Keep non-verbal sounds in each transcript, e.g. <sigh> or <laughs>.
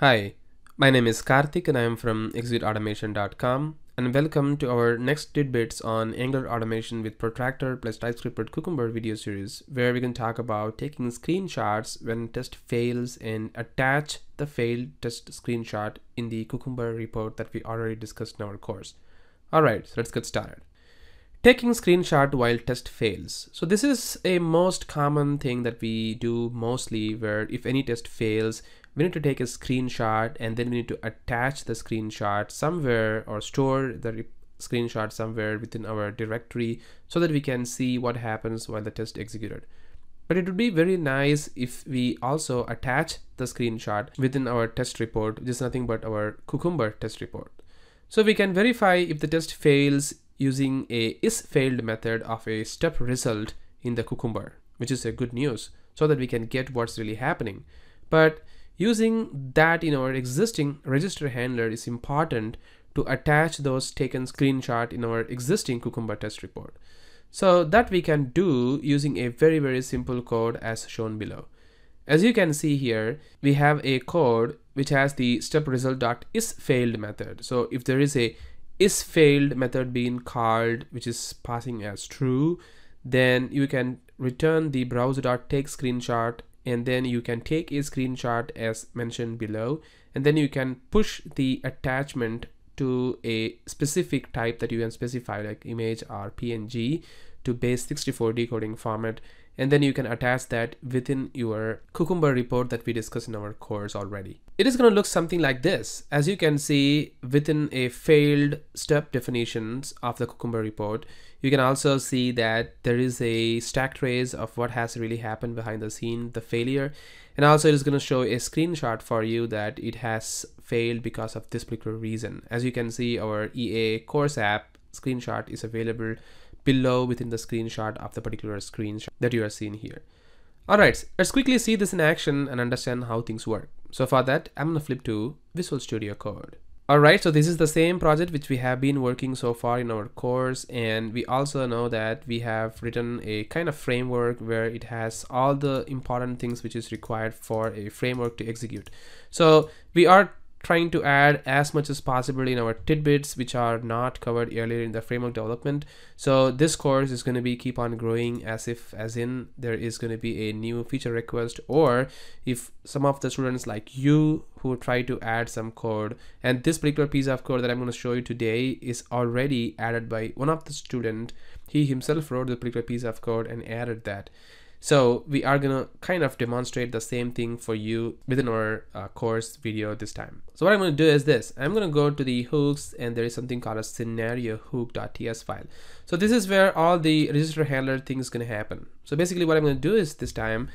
Hi, my name is Karthik and I am from executeautomation.com and welcome to our next tidbits on Angular automation with protractor plus TypeScript with Cucumber video series where we can talk about taking screenshots when test fails and attach the failed test screenshot in the Cucumber report that we already discussed in our course. Alright, so let's get started. Taking screenshot while test fails. So this is a most common thing that we do mostly where if any test fails, we need to take a screenshot and then we need to attach the screenshot somewhere or store the screenshot somewhere within our directory so that we can see what happens while the test executed. But it would be very nice if we also attach the screenshot within our test report, which is nothing but our Cucumber test report. So we can verify if the test fails using a is failed method of a step result in the Cucumber, which is a good news so that we can get what's really happening. But Using that in our existing register handler is important to attach those taken screenshot in our existing Cucumber test report. So that we can do using a very very simple code as shown below. As you can see here, we have a code which has the step result.isFailed method. So if there is a isFailed method being called which is passing as true, then you can return the browser.take screenshot and then you can take a screenshot as mentioned below and then you can push the attachment to a specific type that you can specify like image or png to base 64 decoding format and then you can attach that within your Cucumber report that we discussed in our course already. It is going to look something like this. As you can see within a failed step definitions of the Cucumber report, you can also see that there is a stack trace of what has really happened behind the scene, the failure. And also it is going to show a screenshot for you that it has failed because of this particular reason. As you can see, our EA course app screenshot is available below within the screenshot of the particular screenshot that you are seeing here. Alright, let's quickly see this in action and understand how things work. So for that, I'm gonna flip to Visual Studio Code. Alright, so this is the same project which we have been working so far in our course and we also know that we have written a kind of framework where it has all the important things which is required for a framework to execute. So we are trying to add as much as possible in our tidbits which are not covered earlier in the framework development. So this course is going to be keep on growing as if as in there is going to be a new feature request or if some of the students like you who try to add some code. And this particular piece of code that i'm going to show you today is already added by one of the student. He himself wrote the particular piece of code and added that so we are gonna kind of demonstrate the same thing for you within our uh, course video this time. So what I'm gonna do is this, I'm gonna go to the hooks and there is something called a scenario hook.ts file. So this is where all the register handler thing is gonna happen. So basically what I'm gonna do is this time,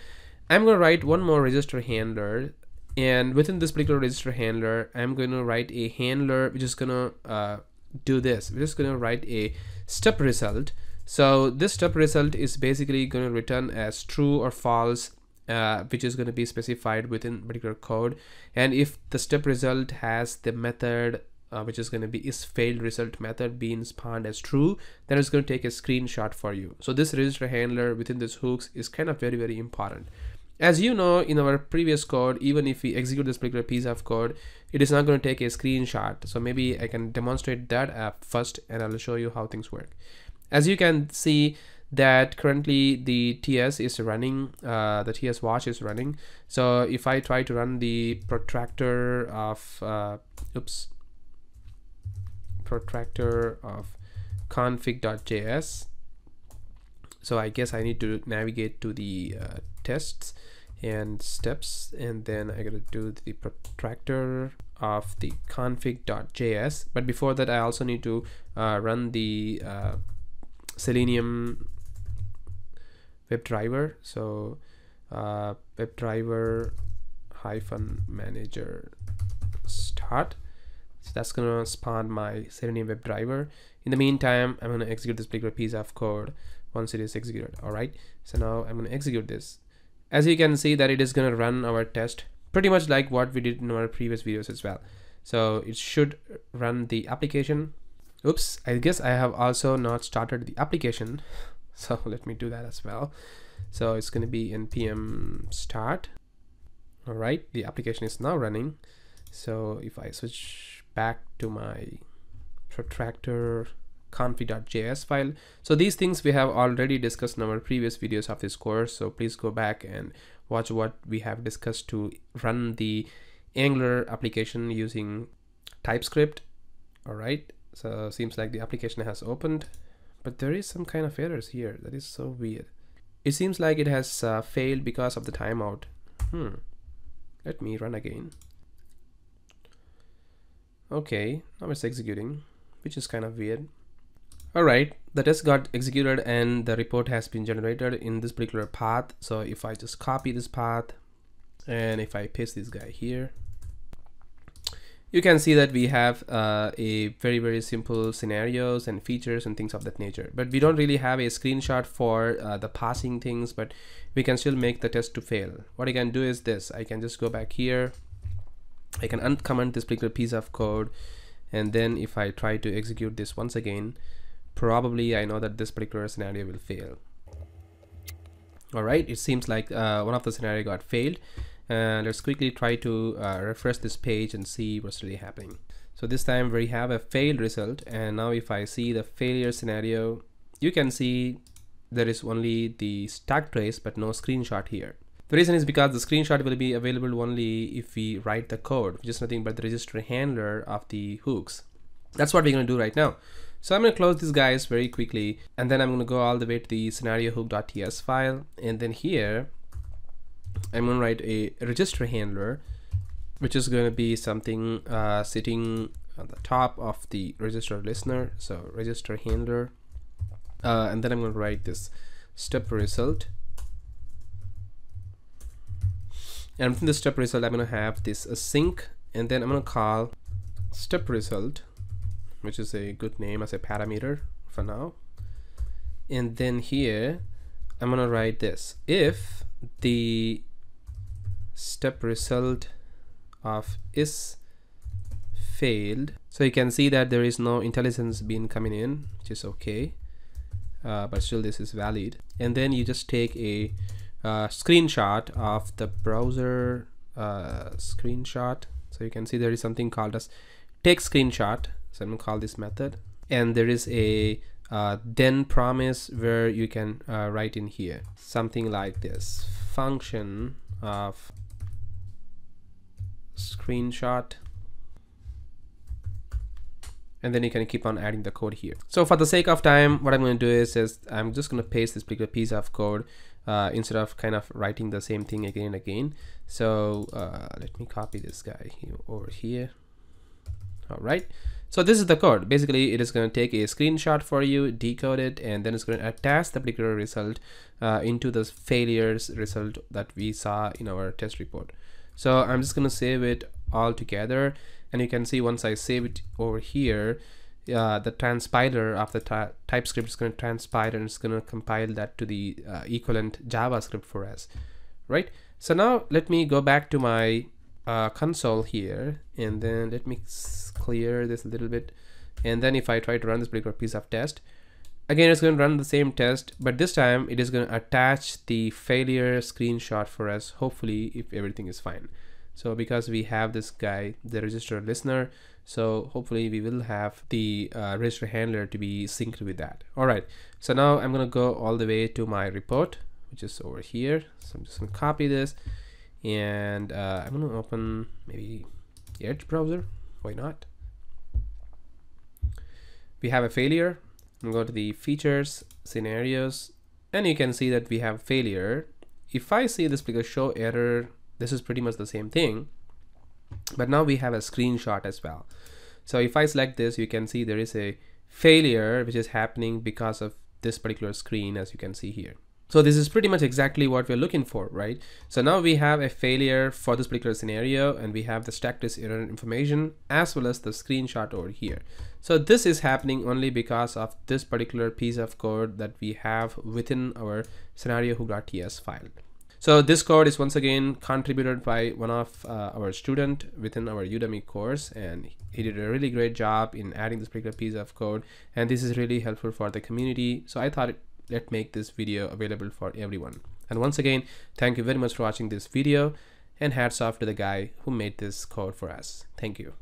I'm gonna write one more register handler and within this particular register handler, I'm going to write a handler which is gonna uh, do this. We're just gonna write a step result so this step result is basically going to return as true or false uh, which is going to be specified within particular code. And if the step result has the method uh, which is going to be is failed result method being spawned as true then it's going to take a screenshot for you. So this register handler within this hooks is kind of very very important. As you know in our previous code even if we execute this particular piece of code it is not going to take a screenshot. So maybe I can demonstrate that uh, first and I'll show you how things work as you can see that currently the TS is running, uh, the TS watch is running. So if I try to run the protractor of, uh, oops, protractor of config.js. So I guess I need to navigate to the uh, tests and steps and then I gotta do the protractor of the config.js but before that I also need to uh, run the uh, selenium WebDriver so uh, WebDriver hyphen manager start. So that's gonna spawn my selenium WebDriver in the meantime i'm gonna execute this particular piece of code once it is executed all right so now i'm gonna execute this. As you can see that it is gonna run our test pretty much like what we did in our previous videos as well. So it should run the application oops I guess I have also not started the application. <laughs> So let me do that as well. So it's going to be npm start. All right the application is now running. So if I switch back to my protractor config.js file. So these things we have already discussed in our previous videos of this course. So please go back and watch what we have discussed to run the angular application using typescript. All right so seems like the application has opened but there is some kind of errors here. That is so weird. It seems like it has uh, failed because of the timeout. Hmm. Let me run again. Okay now it's executing which is kind of weird. Alright, the test got executed and the report has been generated in this particular path. So if I just copy this path and if I paste this guy here, you can see that we have uh, a very, very simple scenarios and features and things of that nature. But we don't really have a screenshot for uh, the passing things, but we can still make the test to fail. What I can do is this, I can just go back here. I can uncomment this particular piece of code. And then if I try to execute this once again, probably I know that this particular scenario will fail. Alright, it seems like uh, one of the scenario got failed. And let's quickly try to uh, refresh this page and see what's really happening. So this time we have a failed result and now if I see the failure scenario, you can see there is only the stack trace but no screenshot here. The reason is because the screenshot will be available only if we write the code, which is nothing but the register handler of the hooks. That's what we're going to do right now. So I'm going to close these guys very quickly and then I'm going to go all the way to the scenario hook.ts file and then here I'm going to write a register handler which is going to be something uh, sitting on the top of the register listener so register handler. Uh, and then I'm going to write this step result. And from the step result I'm going to have this async and then I'm going to call step result which is a good name as a parameter for now. And then here I'm gonna write this. If the step result of is failed. So you can see that there is no IntelliSense being coming in which is okay uh, but still this is valid. And then you just take a uh, screenshot of the browser uh, screenshot. So you can see there is something called as take screenshot so I'm gonna call this method. And there is a uh, then promise where you can uh, write in here something like this. Function of screenshot. And then you can keep on adding the code here. So for the sake of time what I'm going to do is, is I'm just going to paste this particular piece of code uh, instead of kind of writing the same thing again and again. So uh, let me copy this guy here, over here. All right so this is the code. Basically, it is going to take a screenshot for you, decode it, and then it's going to attach the particular result uh, into the failures result that we saw in our test report. So I'm just going to save it all together. And you can see once I save it over here, uh, the transpiler of the TypeScript is going to transpile and it's going to compile that to the uh, equivalent JavaScript for us, right? So now let me go back to my uh, console here and then let me clear this a little bit and then if I try to run this particular piece of test again it's going to run the same test but this time it is going to attach the failure screenshot for us hopefully if everything is fine. So because we have this guy the register listener so hopefully we will have the uh, register handler to be synced with that. All right so now I'm gonna go all the way to my report which is over here. So I'm just gonna copy this and uh, I'm gonna open maybe Edge browser. Why not? We have a failure go to the features scenarios and you can see that we have failure. If I see this because show error this is pretty much the same thing. But now we have a screenshot as well. So if I select this you can see there is a failure which is happening because of this particular screen as you can see here so this is pretty much exactly what we're looking for, right? So now we have a failure for this particular scenario and we have the stack trace error information as well as the screenshot over here. So this is happening only because of this particular piece of code that we have within our scenario hook.ts file. So this code is once again contributed by one of uh, our student within our Udemy course and he did a really great job in adding this particular piece of code and this is really helpful for the community. So I thought it let's make this video available for everyone and once again thank you very much for watching this video and hats off to the guy who made this code for us. Thank you.